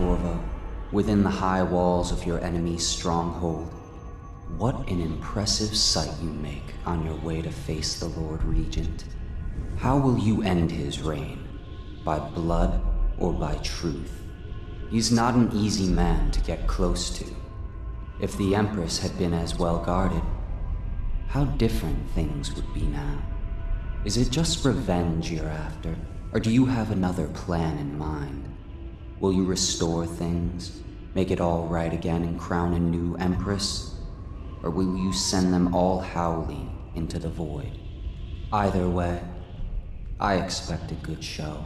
Corvo, within the high walls of your enemy's stronghold. What an impressive sight you make on your way to face the Lord Regent. How will you end his reign? By blood or by truth? He's not an easy man to get close to. If the Empress had been as well guarded, how different things would be now. Is it just revenge you're after, or do you have another plan in mind? Will you restore things, make it all right again, and crown a new Empress? Or will you send them all howling into the void? Either way, I expect a good show.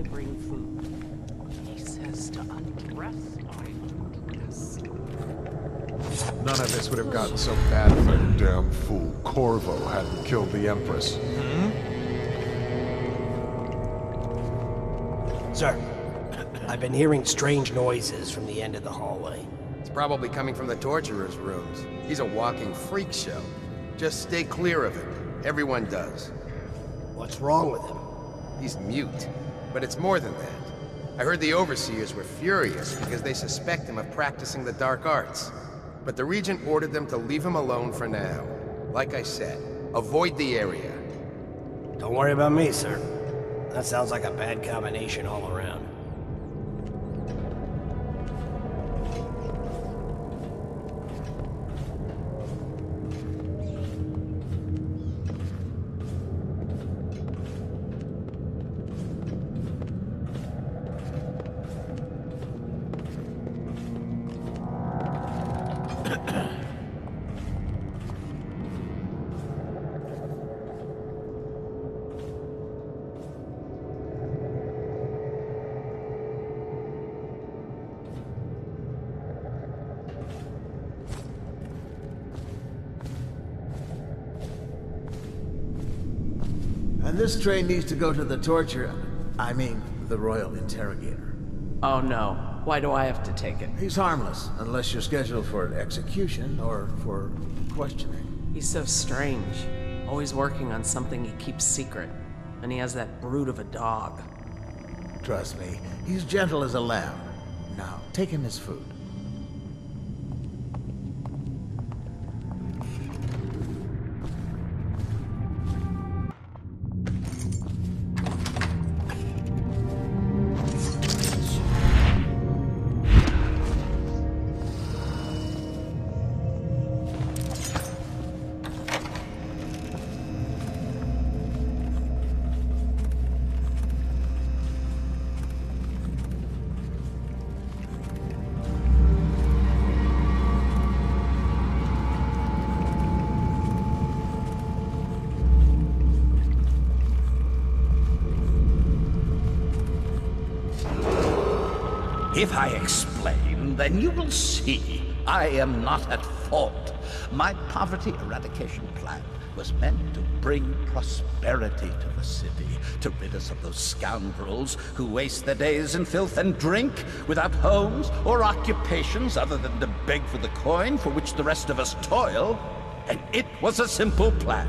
I bring food. He says to undress, I undress. None of this would have gotten so bad if That damn fool Corvo hadn't killed the Empress. Hmm? Sir, I've been hearing strange noises from the end of the hallway. It's probably coming from the torturer's rooms. He's a walking freak show. Just stay clear of him. Everyone does. What's wrong with him? He's mute. But it's more than that. I heard the Overseers were furious because they suspect him of practicing the dark arts. But the Regent ordered them to leave him alone for now. Like I said, avoid the area. Don't worry about me, sir. That sounds like a bad combination all around. And this train needs to go to the torture. I mean, the Royal Interrogator. Oh no, why do I have to take it? He's harmless, unless you're scheduled for execution or for questioning. He's so strange. Always working on something he keeps secret. And he has that brute of a dog. Trust me, he's gentle as a lamb. Now, take him his food. If I explain, then you will see I am not at fault. My poverty eradication plan was meant to bring prosperity to the city, to rid us of those scoundrels who waste their days in filth and drink, without homes or occupations other than to beg for the coin for which the rest of us toil. And it was a simple plan.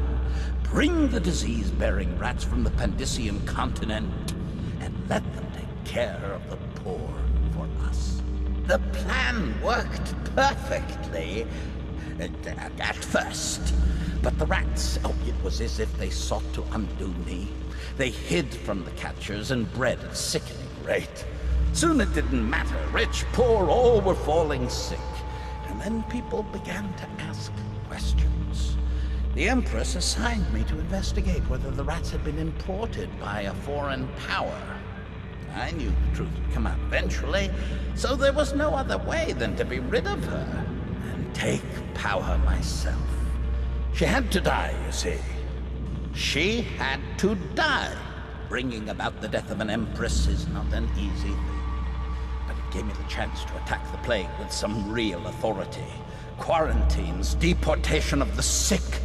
Bring the disease-bearing rats from the Pandyssian continent and let them take care of the poor. The plan worked perfectly at, at first. But the rats, oh, it was as if they sought to undo me. They hid from the catchers and bred at sickening rate. Soon it didn't matter. Rich, poor, all were falling sick. And then people began to ask questions. The Empress assigned me to investigate whether the rats had been imported by a foreign power. I knew the truth would come out eventually, so there was no other way than to be rid of her and take power myself. She had to die, you see. She had to die. Bringing about the death of an empress is not an easy thing. But it gave me the chance to attack the plague with some real authority. Quarantines, deportation of the sick.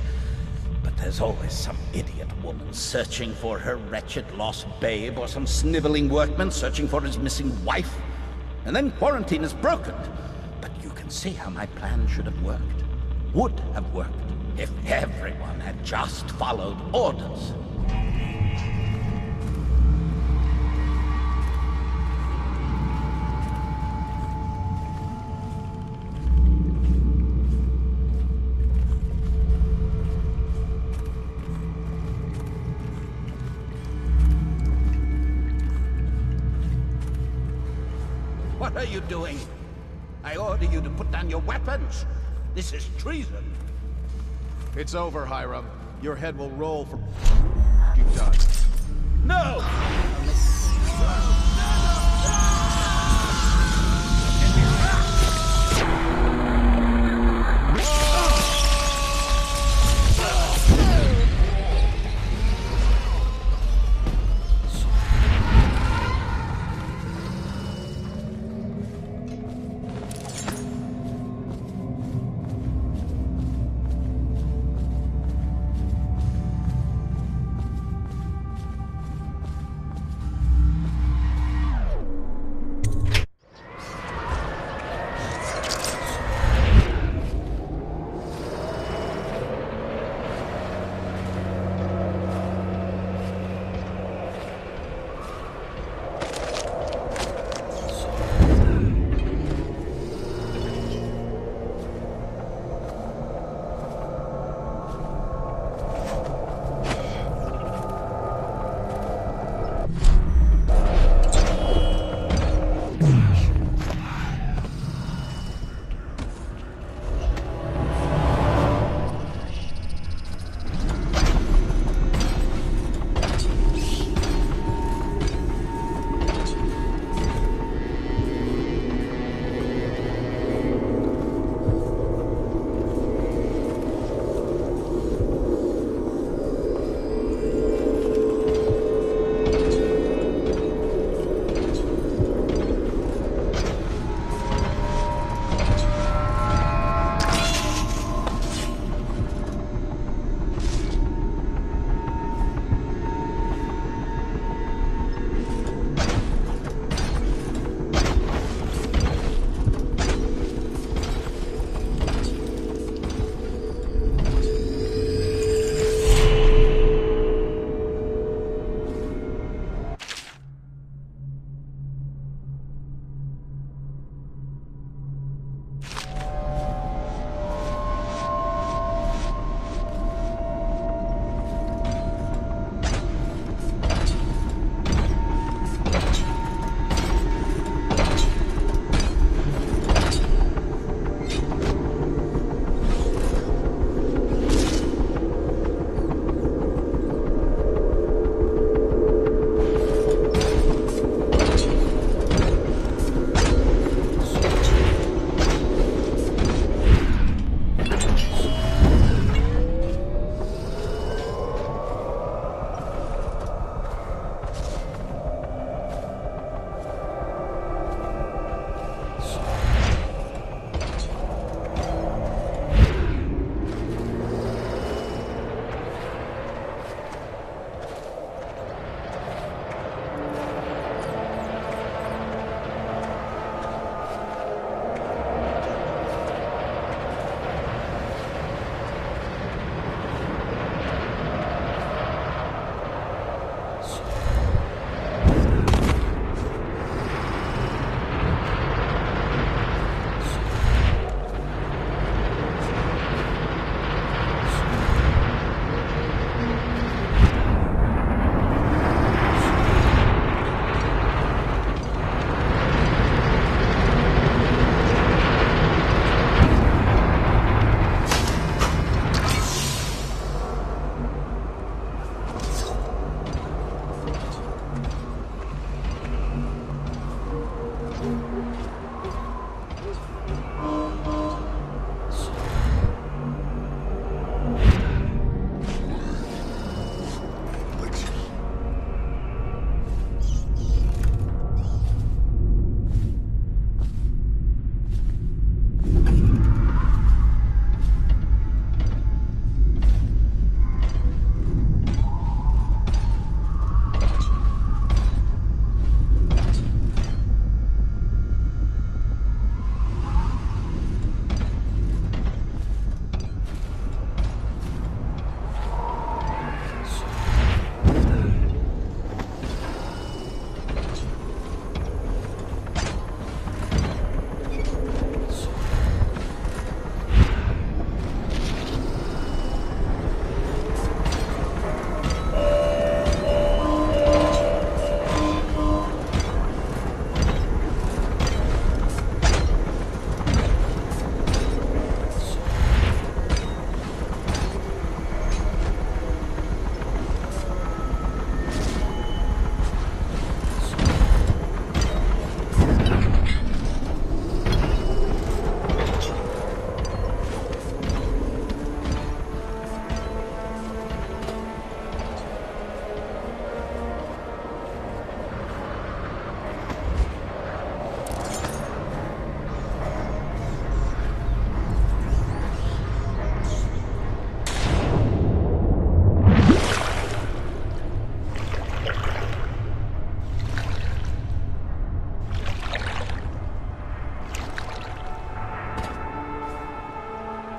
There's always some idiot woman searching for her wretched lost babe, or some sniveling workman searching for his missing wife. And then quarantine is broken. But you can see how my plan should have worked. Would have worked if everyone had just followed orders. What are you doing? I order you to put down your weapons. This is treason. It's over, Hiram. Your head will roll for you've done. No! Yeah.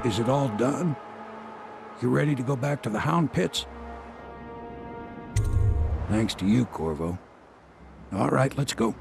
Is it all done? You ready to go back to the Hound Pits? Thanks to you, Corvo. All right, let's go.